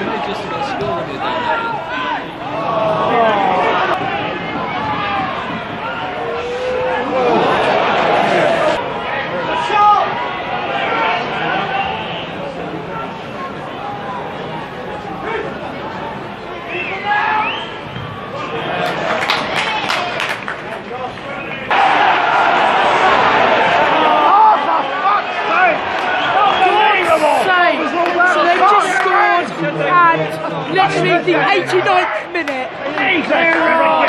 Say, so they just scored and literally the 89th minute.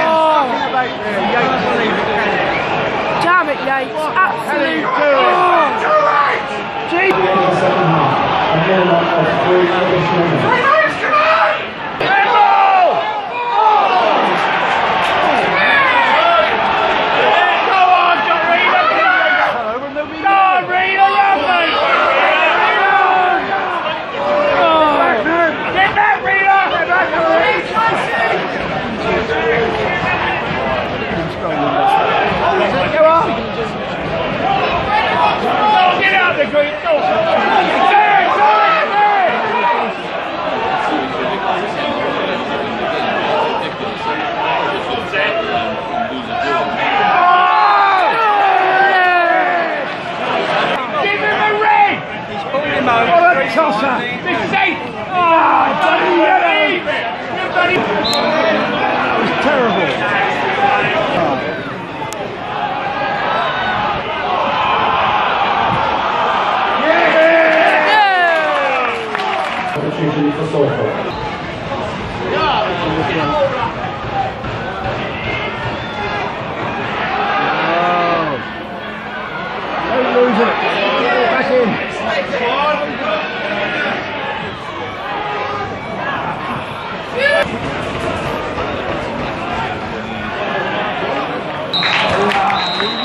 Oh, damn it, Yates. Absolute. Oh. Opportunity for Salford. Don't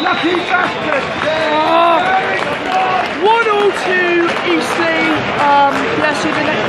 Lucky bastard! All to Eastleigh. Um, let's see the next.